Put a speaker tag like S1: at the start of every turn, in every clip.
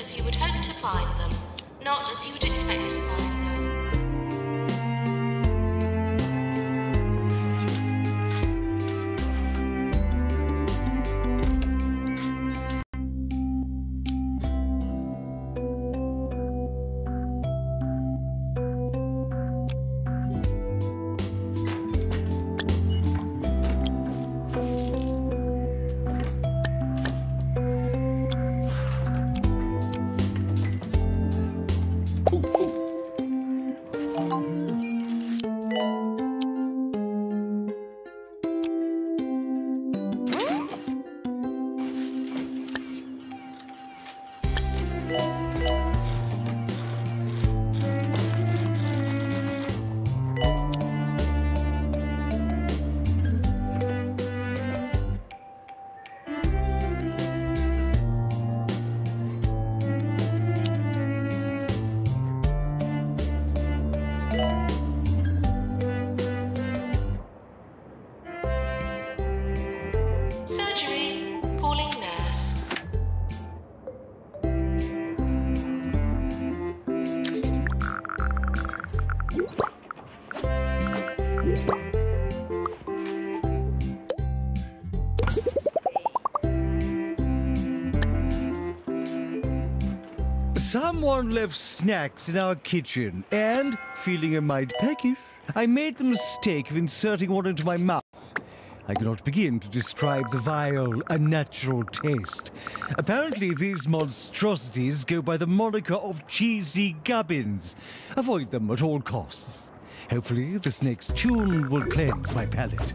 S1: as you would hope to find them, not as you would expect to find them.
S2: Someone left snacks in our kitchen, and, feeling a mite peckish, I made the mistake of inserting one into my mouth. I cannot begin to describe the vile, unnatural taste. Apparently, these monstrosities go by the moniker of cheesy gubbins. Avoid them at all costs. Hopefully, this next tune will cleanse my palate.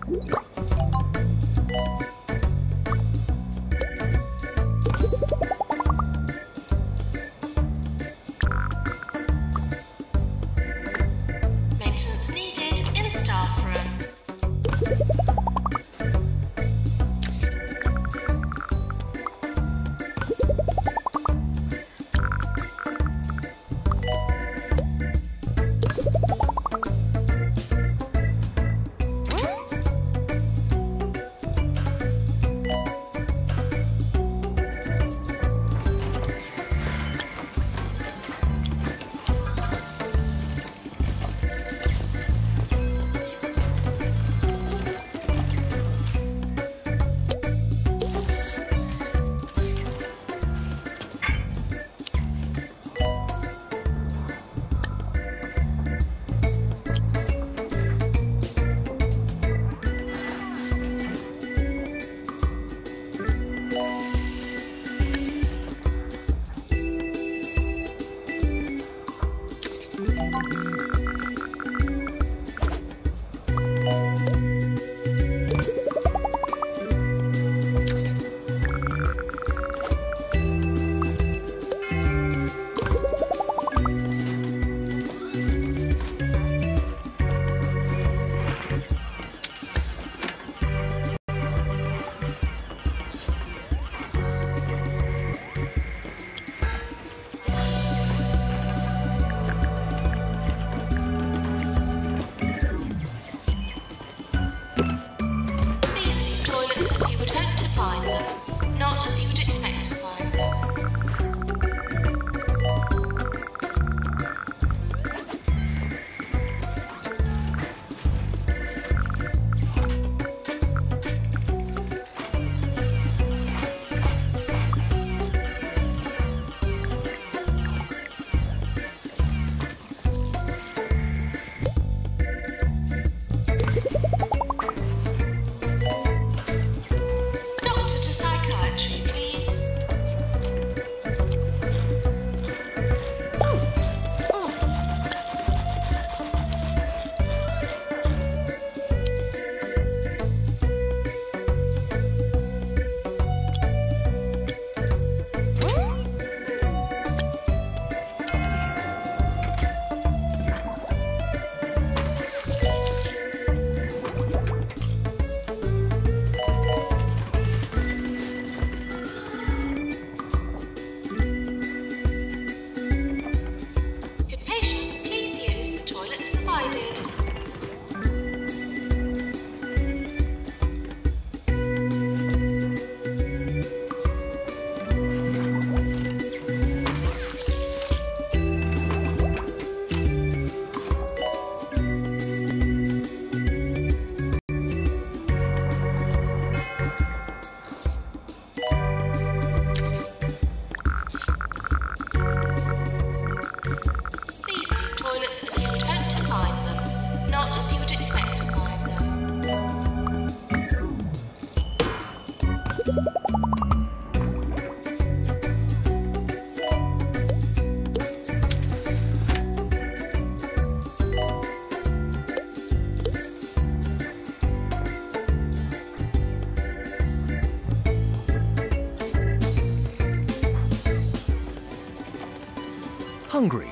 S2: Hungry,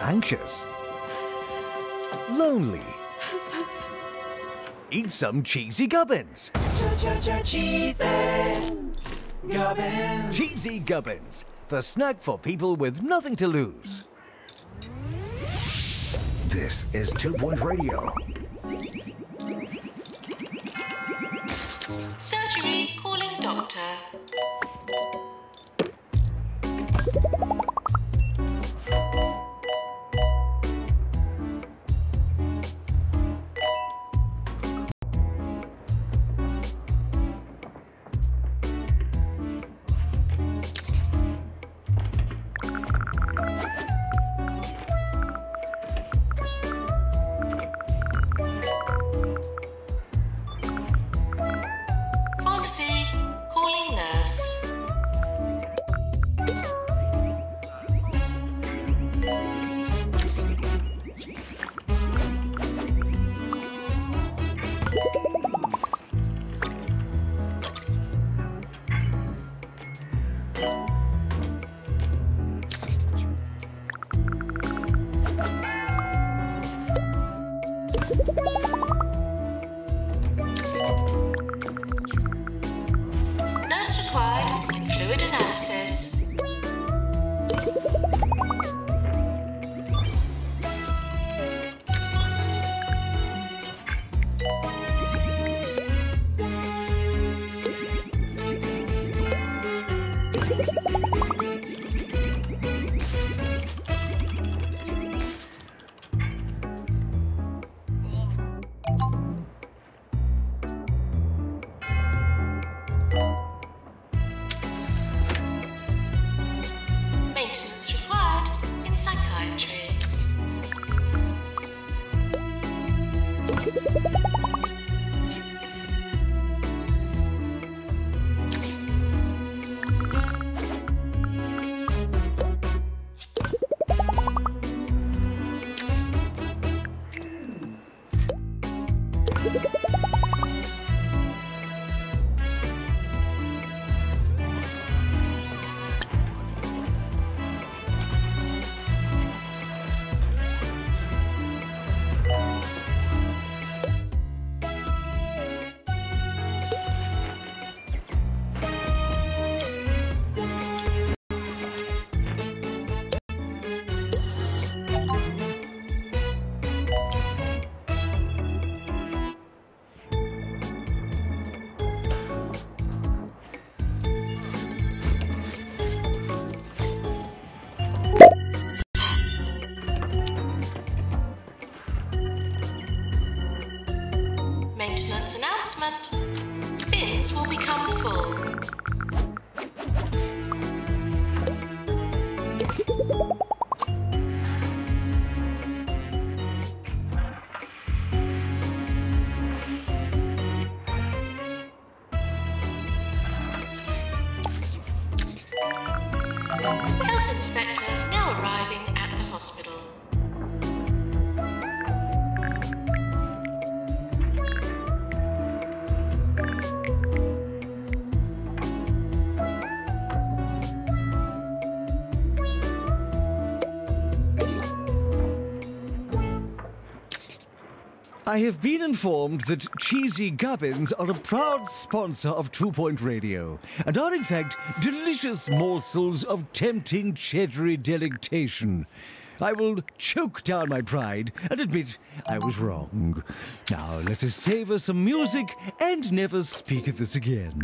S2: anxious, lonely. Eat some cheesy gubbins.
S3: Cheesy Gubbins.
S2: Cheesy gubbins, the snack for people with nothing to lose. This is Two Point Radio.
S1: Surgery calling doctor. Fluid Maintenance announcement. Bins will become full.
S2: I have been informed that Cheesy Gubbins are a proud sponsor of Two Point Radio and are, in fact, delicious morsels of tempting cheddary delectation. I will choke down my pride and admit I was wrong. Now let us savor some music and never speak of this again.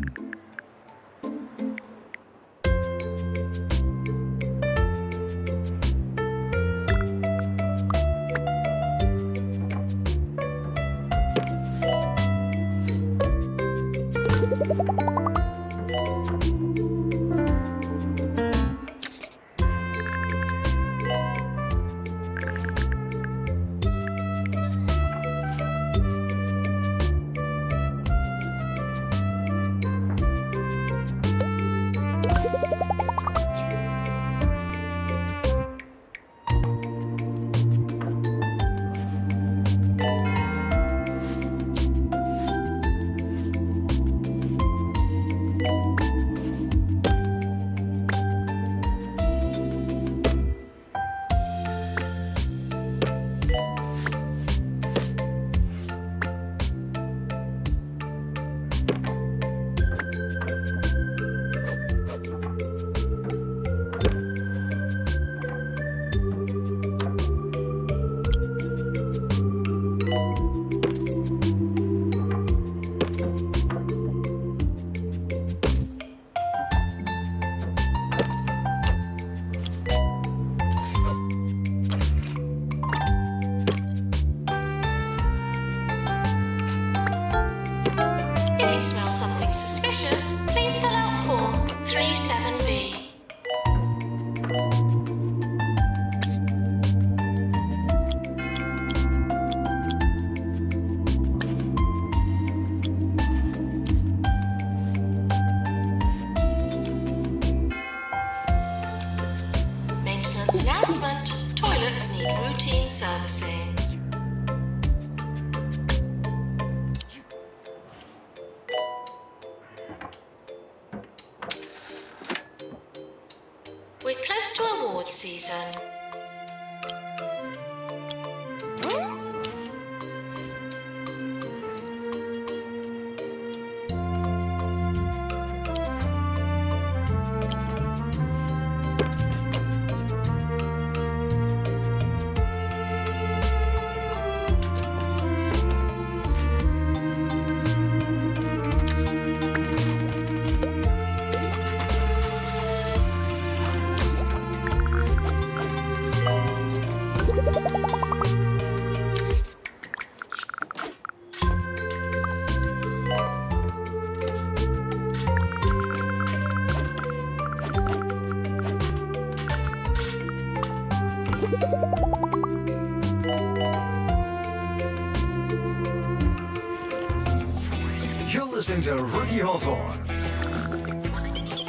S2: Listening to Ricky Hawthorne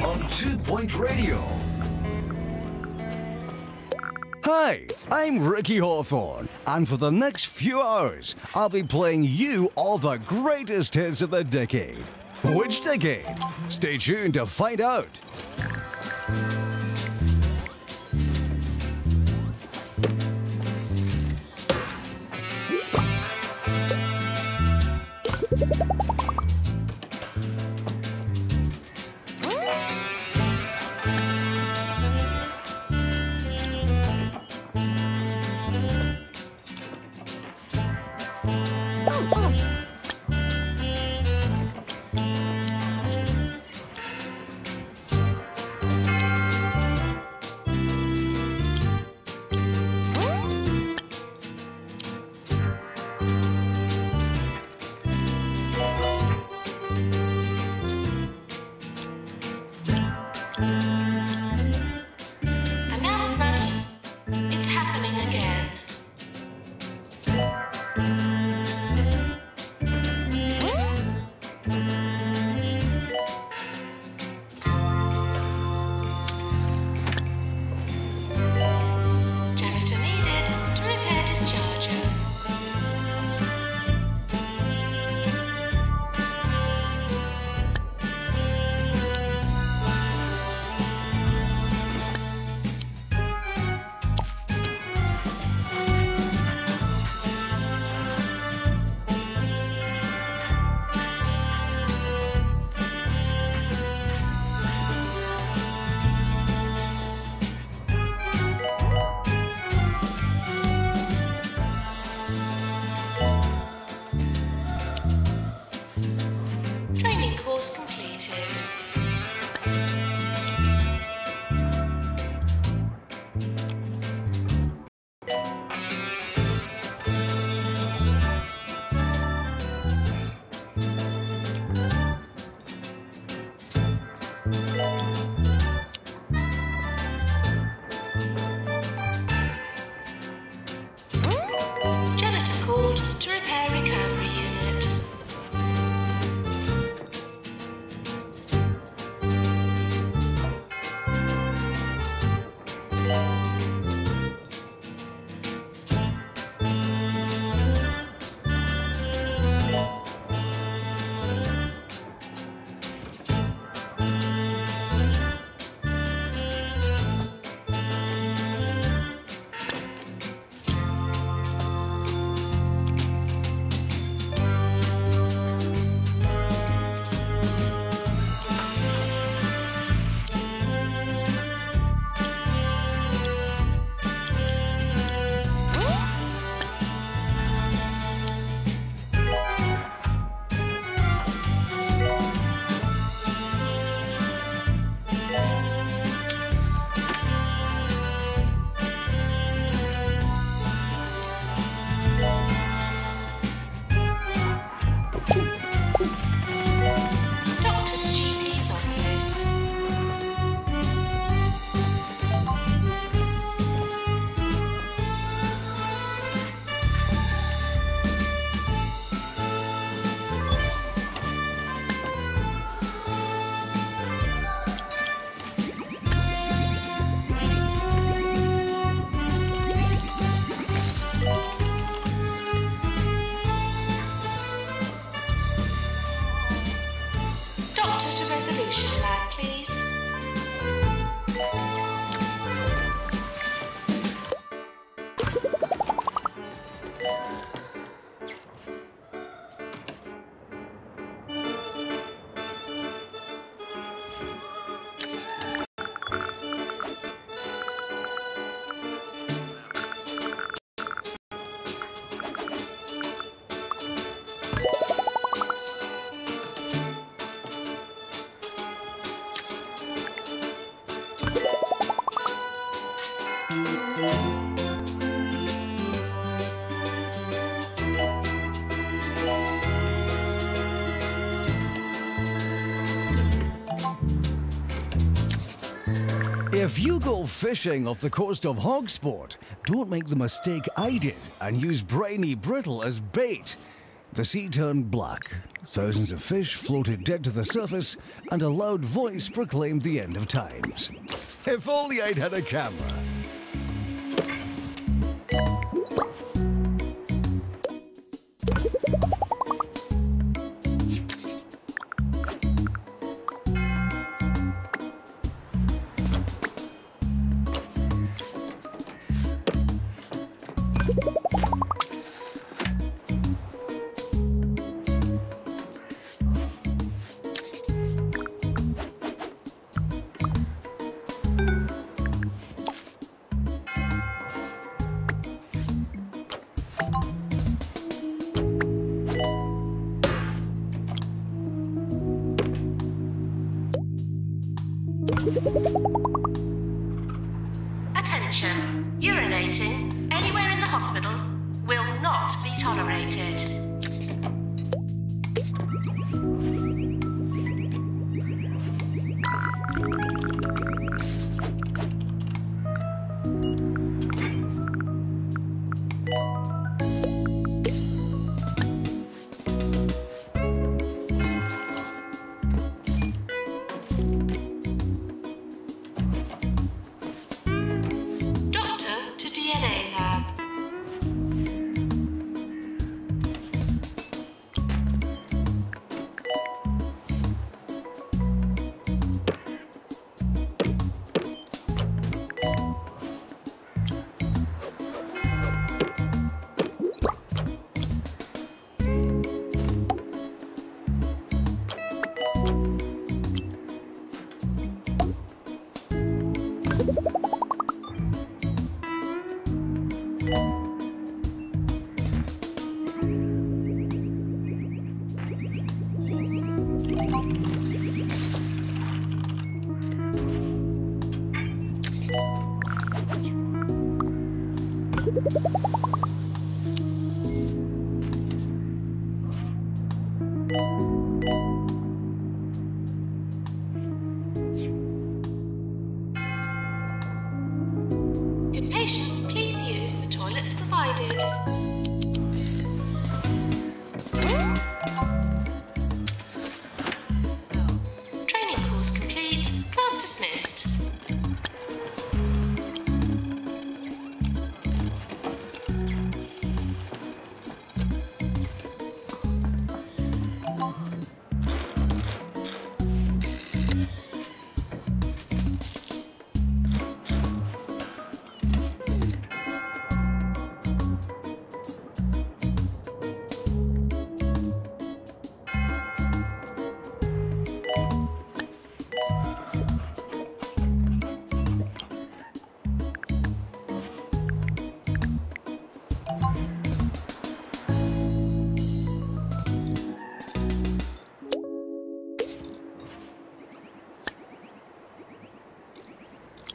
S2: on Two Point Radio. Hi, I'm Ricky Hawthorne, and for the next few hours, I'll be playing you all the greatest hits of the decade. Which decade? Stay tuned to find out. Fishing off the coast of Hogsport, don't make the mistake I did and use briny brittle as bait. The sea turned black, thousands of fish floated dead to the surface, and a loud voice proclaimed the end of times. If only I'd had a camera.
S1: Toilets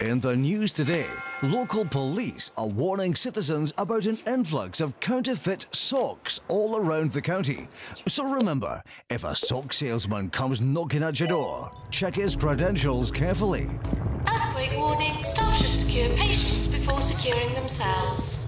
S2: In the news today, local police are warning citizens about an influx of counterfeit socks all around the county. So remember, if a sock salesman comes knocking at your door, check his credentials carefully.
S1: Earthquake warning. Staff should secure patients before securing themselves.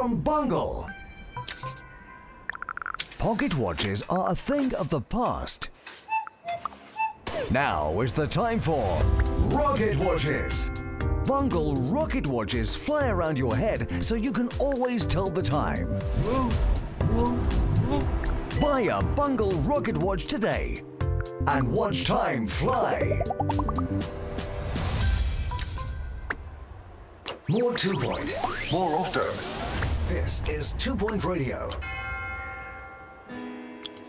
S2: From Bungle. Pocket watches are a thing of the past. Now is the time for Rocket Watches. Bungle rocket watches fly around your head so you can always tell the time. Buy a Bungle rocket watch today and watch time fly. More Two Point, more often. This is Two Point Radio.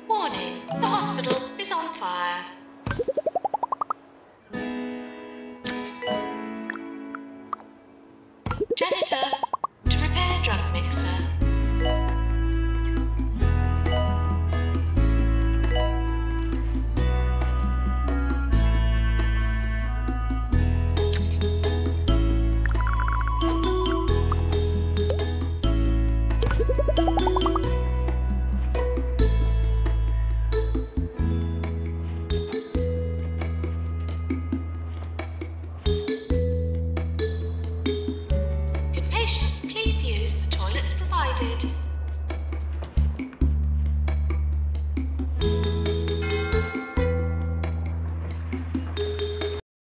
S2: Warning, the hospital is on fire.